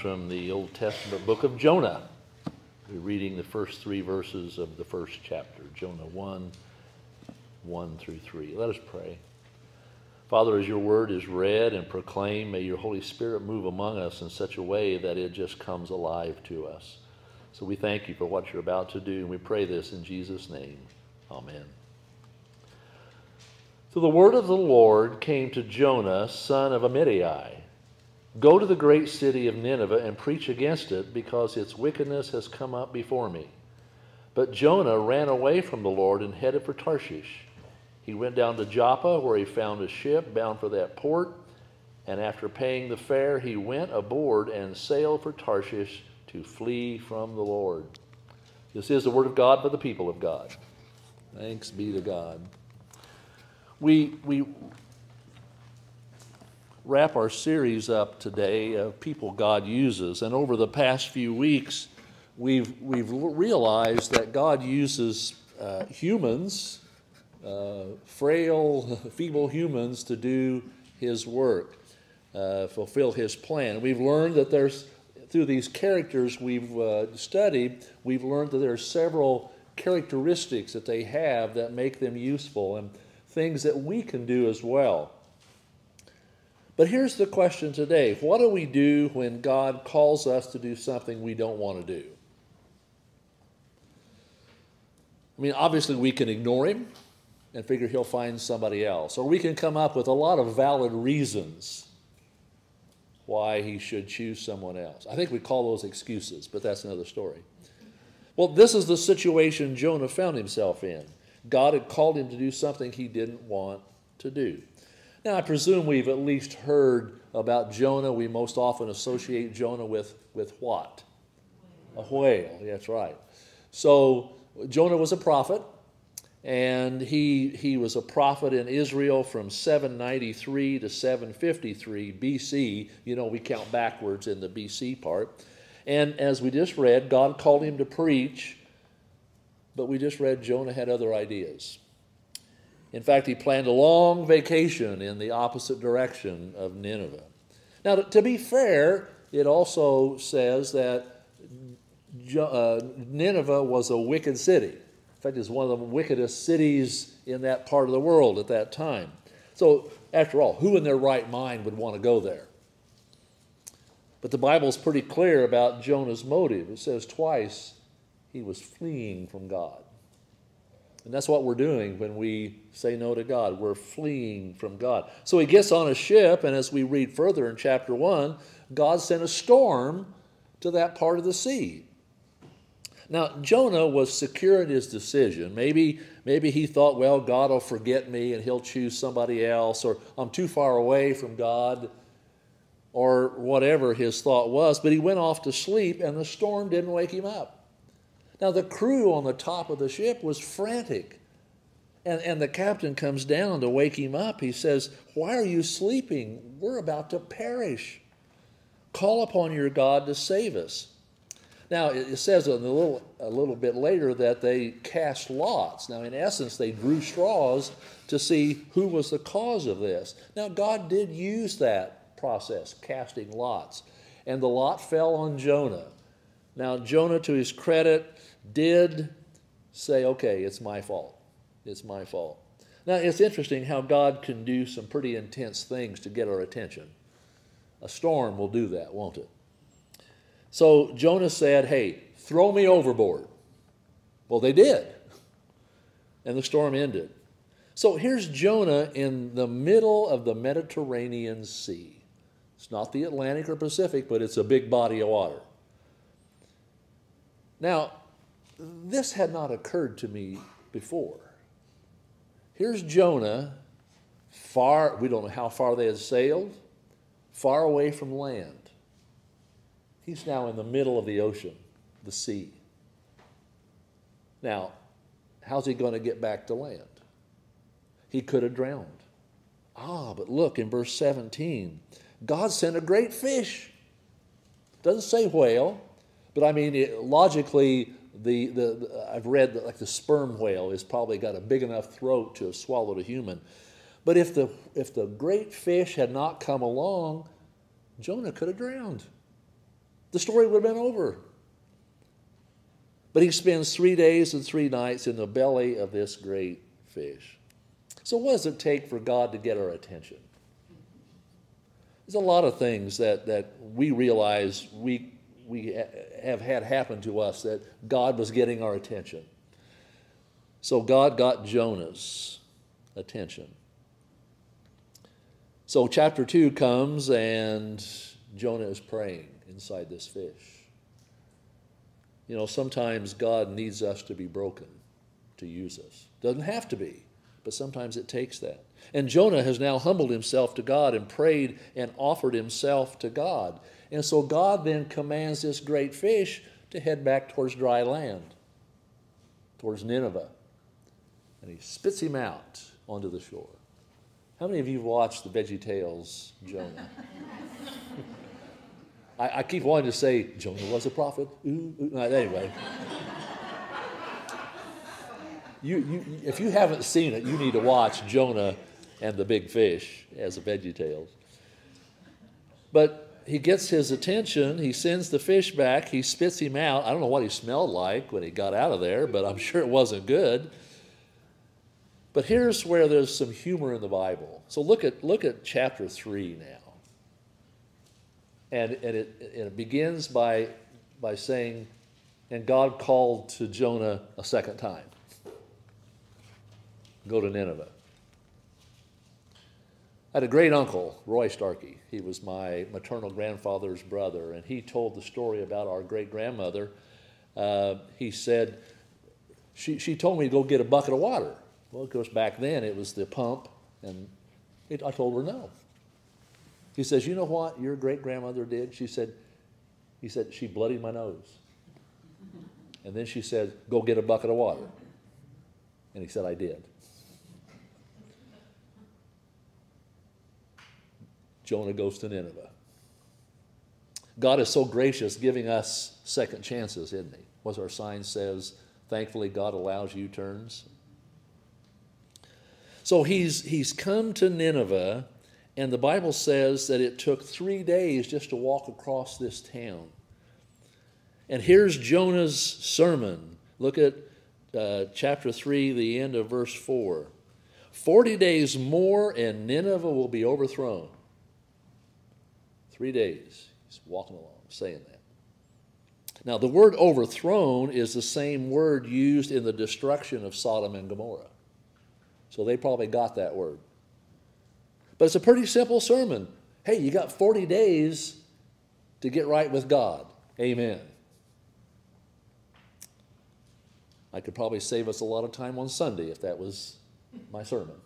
from the Old Testament book of Jonah. We're reading the first three verses of the first chapter, Jonah 1, 1 through 3. Let us pray. Father, as your word is read and proclaimed, may your Holy Spirit move among us in such a way that it just comes alive to us. So we thank you for what you're about to do, and we pray this in Jesus' name. Amen. So the word of the Lord came to Jonah, son of Amittai. Go to the great city of Nineveh and preach against it, because its wickedness has come up before me. But Jonah ran away from the Lord and headed for Tarshish. He went down to Joppa, where he found a ship bound for that port, and after paying the fare, he went aboard and sailed for Tarshish to flee from the Lord. This is the word of God for the people of God. Thanks be to God. We, we wrap our series up today of people God uses. And over the past few weeks, we've, we've realized that God uses uh, humans, uh, frail, feeble humans, to do His work, uh, fulfill His plan. We've learned that there's, through these characters we've uh, studied, we've learned that there are several characteristics that they have that make them useful and things that we can do as well. But here's the question today What do we do when God calls us to do something we don't want to do? I mean, obviously, we can ignore him and figure he'll find somebody else, or we can come up with a lot of valid reasons why he should choose someone else. I think we call those excuses, but that's another story. Well, this is the situation Jonah found himself in. God had called him to do something he didn't want to do. Now, I presume we've at least heard about Jonah. We most often associate Jonah with, with what? A whale. That's right. So, Jonah was a prophet, and he, he was a prophet in Israel from 793 to 753 BC. You know, we count backwards in the BC part. And as we just read, God called him to preach, but we just read Jonah had other ideas. In fact, he planned a long vacation in the opposite direction of Nineveh. Now, to, be fair, it also says that uh, Nineveh was a wicked city. In fact, it's one of the wickedest cities in that part of the world at that time. So, after all, who in their right mind would want to go there? But the Bible's pretty clear about Jonah's motive. It says twice he was fleeing from God. And that's what we're doing when we say no to God. We're fleeing from God. So he gets on a ship, and as we read further in chapter 1, God sent a storm to that part of the sea. Now, Jonah was secure in his decision. Maybe, maybe he thought, well, God will forget me and he'll choose somebody else, or I'm too far away from God, or whatever his thought was. But he went off to sleep, and the storm didn't wake him up. Now, the crew on the top of the ship was frantic. And, and the captain comes down to wake him up. He says, Why are you sleeping? We're about to perish. Call upon your God to save us. Now, it says a little, a little bit later that they cast lots. Now, in essence, they drew straws to see who was the cause of this. Now, God did use that process, casting lots. And the lot fell on Jonah. Now, Jonah, to his credit, did say, okay, it's my fault. It's my fault. Now, it's interesting how God can do some pretty intense things to get our attention. A storm will do that, won't it? So Jonah said, hey, throw me overboard. Well, they did. And the storm ended. So here's Jonah in the middle of the Mediterranean Sea. It's not the Atlantic or Pacific, but it's a big body of water. Now, this had not occurred to me before. Here's Jonah, far, we don't know how far they had sailed, far away from land. He's now in the middle of the ocean, the sea. Now, how's he going to get back to land? He could have drowned. Ah, but look in verse 17 God sent a great fish. Doesn't say whale, but I mean, it, logically, the, the, the, I've read that like the sperm whale has probably got a big enough throat to have swallowed a human. But if the, if the great fish had not come along, Jonah could have drowned. The story would have been over. But he spends three days and three nights in the belly of this great fish. So, what does it take for God to get our attention? There's a lot of things that, that we realize we, we have had happen to us that God was getting our attention. So, God got Jonah's attention. So, chapter 2 comes, and Jonah is praying inside this fish. You know, sometimes God needs us to be broken to use us. Doesn't have to be, but sometimes it takes that. And Jonah has now humbled himself to God and prayed and offered himself to God. And so God then commands this great fish to head back towards dry land, towards Nineveh. And he spits him out onto the shore. How many of you watched the Veggie Tales, Jonah? I, I, keep wanting to say Jonah was a prophet. Ooh, ooh. Anyway, you, you, if you haven't seen it, you need to watch Jonah and the Big Fish as a Veggie Tales. But he gets his attention. He sends the fish back. He spits him out. I don't know what he smelled like when he got out of there, but I'm sure it wasn't good. But here's where there's some humor in the Bible. So look at, look at chapter 3 now. And, and, it, and it begins by, by saying, and God called to Jonah a second time go to Nineveh. I had a great uncle, Roy Starkey. He was my maternal grandfather's brother, and he told the story about our great grandmother. Uh, he said, she, she told me to go get a bucket of water. Well, of course, back then it was the pump, and it, I told her no. He says, You know what your great grandmother did? She said, He said, She bloodied my nose. And then she said, Go get a bucket of water. And he said, I did. Jonah goes to Nineveh. God is so gracious giving us second chances, isn't he? What our sign says, thankfully God allows U turns. So he's, he's come to Nineveh and the Bible says that it took three days just to walk across this town. And here's Jonah's sermon. Look at uh, chapter 3, the end of verse 4. Forty days more, and Nineveh will be overthrown. Three days. He's walking along, saying that. Now, the word overthrown is the same word used in the destruction of Sodom and Gomorrah. So they probably got that word. But it's a pretty simple sermon. Hey, you got 40 days to get right with God. Amen. I could probably save us a lot of time on Sunday if that was my sermon.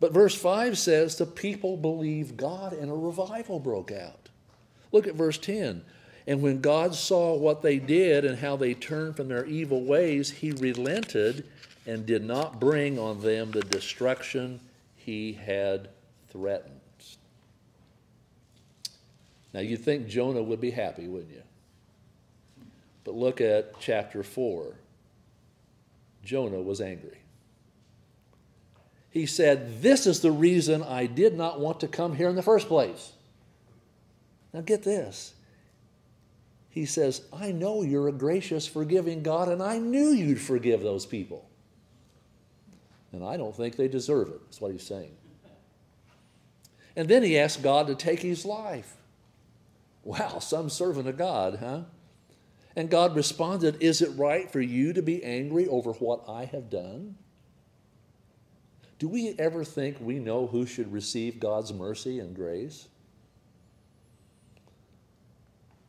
But verse 5 says the people believed God and a revival broke out. Look at verse 10. And when God saw what they did and how they turned from their evil ways, he relented and did not bring on them the destruction he had threatened. Now, you'd think Jonah would be happy, wouldn't you? But look at chapter 4. Jonah was angry. He said, This is the reason I did not want to come here in the first place. Now, get this. He says, I know you're a gracious, forgiving God, and I knew you'd forgive those people. And I don't think they deserve it. That's what he's saying. And then he asked God to take his life. Wow, some servant of God, huh? And God responded, Is it right for you to be angry over what I have done? Do we ever think we know who should receive God's mercy and grace?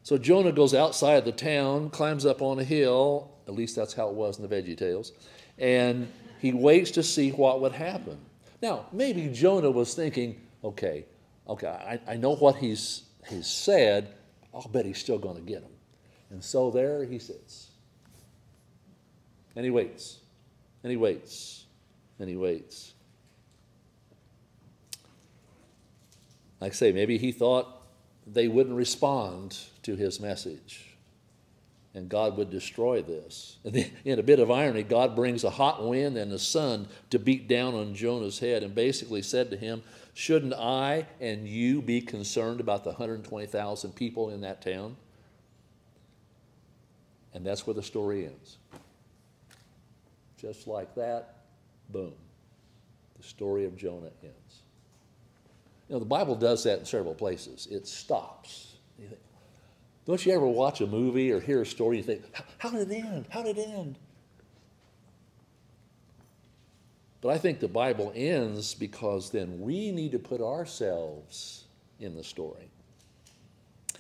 So Jonah goes outside the town, climbs up on a hill, at least that's how it was in the Veggie Tales, and he waits to see what would happen. Now, maybe Jonah was thinking, okay, okay, I, I know what he's, he's said. I'll bet he's still going to get him. And so there he sits. And he waits. And he waits. And he waits. Like I say, maybe he thought they wouldn't respond to his message and God would destroy this. And in a bit of irony, God brings a hot wind and the sun to beat down on Jonah's head and basically said to him, shouldn't I and you be concerned about the 120,000 people in that town? And that's where the story ends. Just like that, boom, the story of Jonah ends. You know, the Bible does that in several places. It stops. You think, don't you ever watch a movie or hear a story and think, how did it end? How did it end? But I think the Bible ends because then we need to put ourselves in the story.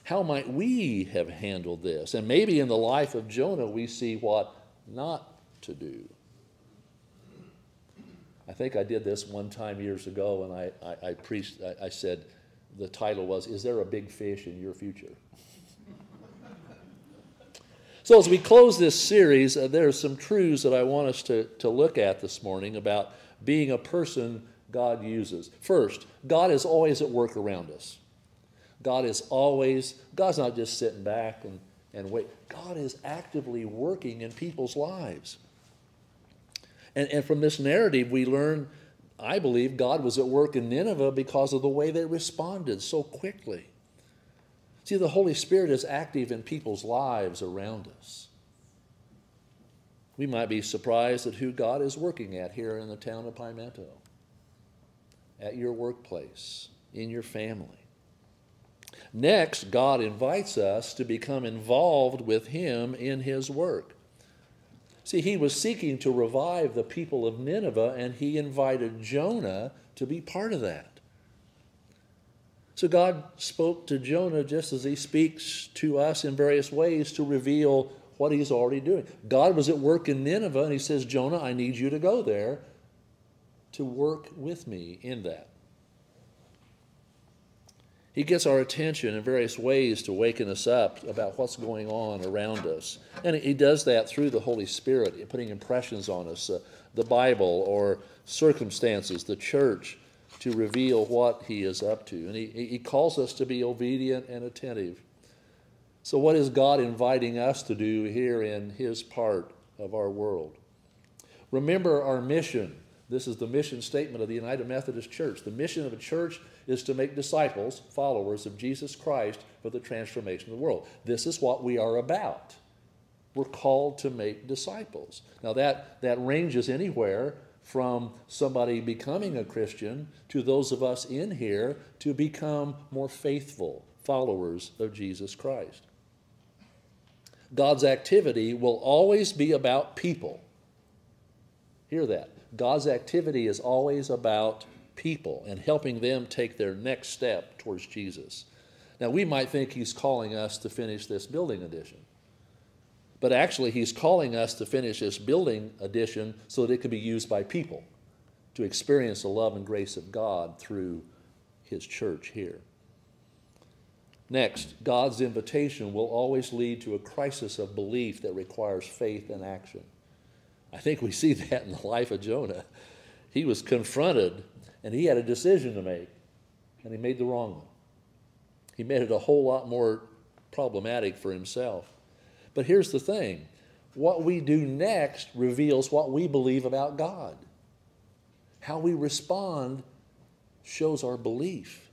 How might we have handled this? And maybe in the life of Jonah, we see what not to do. I think I did this one time years ago, and I, I, I preached, I, I said, the title was, Is There a Big Fish in Your Future? so, as we close this series, uh, there are some truths that I want us to, to look at this morning about being a person God uses. First, God is always at work around us. God is always, God's not just sitting back and, and wait. God is actively working in people's lives. And, and from this narrative, we learn, I believe, God was at work in Nineveh because of the way they responded so quickly. See, the Holy Spirit is active in people's lives around us. We might be surprised at who God is working at here in the town of Pimento, at your workplace, in your family. Next, God invites us to become involved with Him in His work. See, He was seeking to revive the people of Nineveh, and He invited Jonah to be part of that. So God spoke to Jonah just as He speaks to us in various ways to reveal what He's already doing. God was at work in Nineveh, and He says, Jonah, I need you to go there to work with me in that. He gets our attention in various ways to waken us up about what's going on around us. And he does that through the Holy Spirit, putting impressions on us, uh, the Bible or circumstances, the church, to reveal what he is up to. And he, he calls us to be obedient and attentive. So, what is God inviting us to do here in his part of our world? Remember our mission. This is the mission statement of the United Methodist Church. The mission of a church is to make disciples, followers of Jesus Christ for the transformation of the world. This is what we are about. We're called to make disciples. Now, that, that ranges anywhere from somebody becoming a Christian to those of us in here to become more faithful followers of Jesus Christ. God's activity will always be about people. Hear that. God's activity is always about people and helping them take their next step towards Jesus. Now, we might think he's calling us to finish this building addition. But actually, he's calling us to finish this building addition so that it can be used by people to experience the love and grace of God through his church here. Next, God's invitation will always lead to a crisis of belief that requires faith and action. I think we see that in the life of Jonah. He was confronted and he had a decision to make, and he made the wrong one. He made it a whole lot more problematic for himself. But here's the thing what we do next reveals what we believe about God. How we respond shows our belief.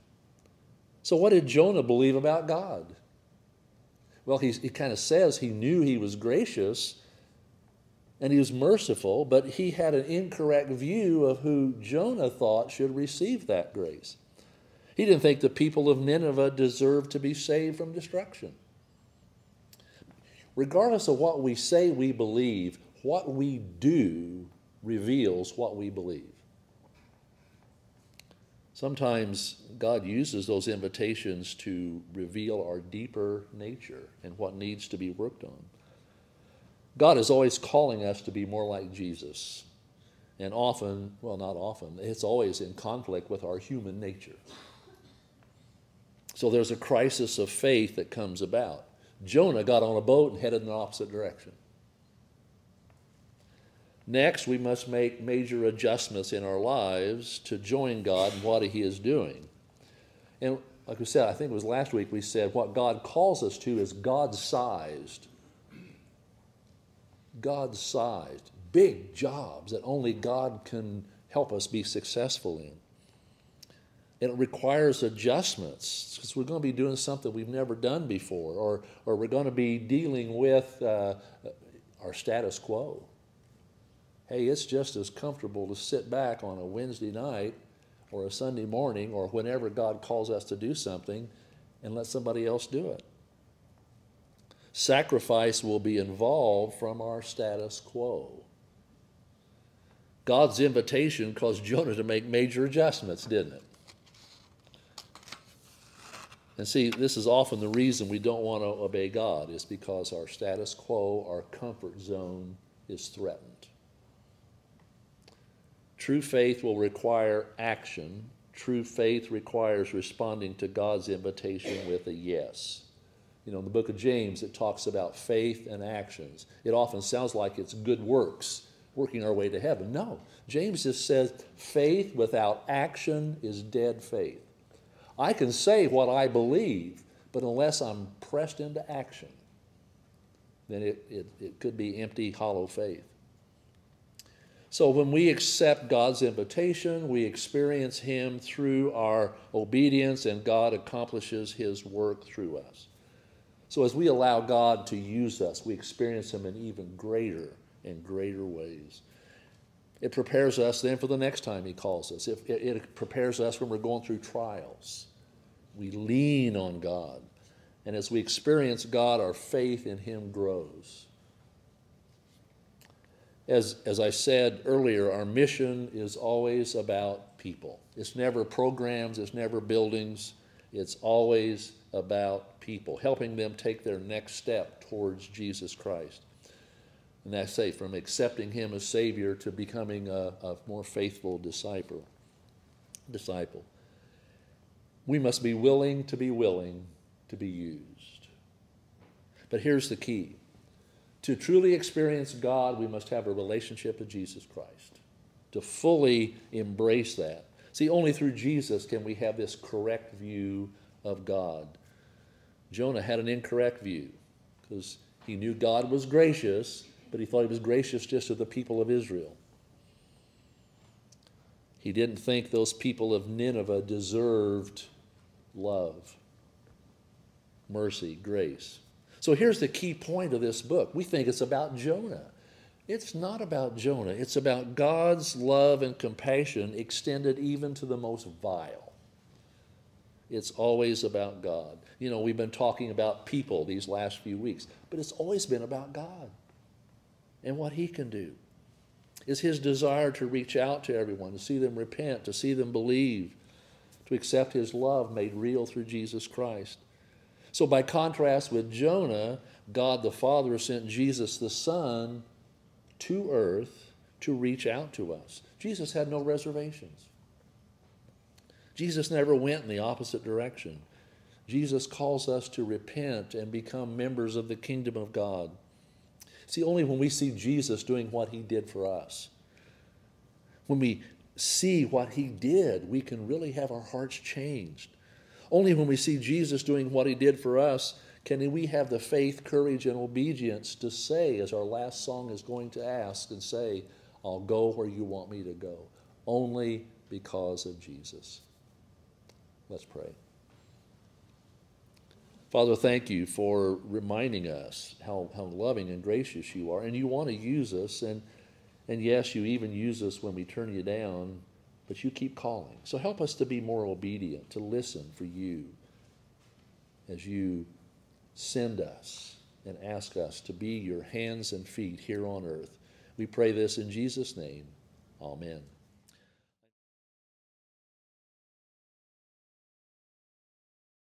So, what did Jonah believe about God? Well, he, he kind of says he knew he was gracious and he was merciful, but he had an incorrect view of who Jonah thought should receive that grace. He didn't think the people of Nineveh deserved to be saved from destruction. Regardless of what we say we believe, what we do reveals what we believe. Sometimes God uses those invitations to reveal our deeper nature and what needs to be worked on. God is always calling us to be more like Jesus. And often, well, not often, it's always in conflict with our human nature. So there's a crisis of faith that comes about. Jonah got on a boat and headed in the opposite direction. Next, we must make major adjustments in our lives to join God in what He is doing. And like we said, I think it was last week we said what God calls us to is God sized God sized, big jobs that only God can help us be successful in. And it requires adjustments because we're going to be doing something we've never done before, or, or we're going to be dealing with uh, our status quo. Hey, it's just as comfortable to sit back on a Wednesday night or a Sunday morning or whenever God calls us to do something and let somebody else do it. Sacrifice will be involved from our status quo. God's invitation caused Jonah to make major adjustments, didn't it? And see, this is often the reason we don't want to obey God, is because our status quo, our comfort zone is threatened. True faith will require action. True faith requires responding to God's invitation with a yes. You know, in the book of James, it talks about faith and actions. It often sounds like it's good works, working our way to heaven. No, James just says faith without action is dead faith. I can say what I believe, but unless I'm pressed into action, then it, it, it could be empty, hollow faith. So when we accept God's invitation, we experience Him through our obedience, and God accomplishes His work through us. So as we allow God to use us, we experience Him in even greater and greater ways. It prepares us then for the next time He calls us. It, it, it prepares us when we're going through trials. We lean on God. And as we experience God, our faith in Him grows. As, as I said earlier, our mission is always about people. It's never programs, it's never buildings, it's always about people, helping them take their next step towards Jesus Christ. And I say, from accepting Him as Savior to becoming a, a more faithful disciple. Disciple. We must be willing to be willing to be used. But here's the key to truly experience God, we must have a relationship with Jesus Christ. To fully embrace that. See, only through Jesus can we have this correct view of God. Jonah had an incorrect view because he knew God was gracious, but he thought he was gracious just to the people of Israel. He didn't think those people of Nineveh deserved love, mercy, grace. So here's the key point of this book. We think it's about Jonah. It's not about Jonah. It's about God's love and compassion extended even to the most vile. It's always about God. You know, we've been talking about people these last few weeks, but it's always been about God and what He can do. It's His desire to reach out to everyone, to see them repent, to see them believe, to accept His love made real through Jesus Christ. So, by contrast with Jonah, God the Father sent Jesus the Son to earth to reach out to us. Jesus had no reservations. Jesus never went in the opposite direction. Jesus calls us to repent and become members of the kingdom of God. See, only when we see Jesus doing what he did for us, when we see what he did, we can really have our hearts changed. Only when we see Jesus doing what he did for us can we have the faith, courage, and obedience to say, as our last song is going to ask, and say, I'll go where you want me to go, only because of Jesus. Let's pray. Father, thank you for reminding us how, how loving and gracious you are. And you want to use us. And, and yes, you even use us when we turn you down but you keep calling. So help us to be more obedient, to listen for you as you send us and ask us to be your hands and feet here on earth. We pray this in Jesus' name. Amen.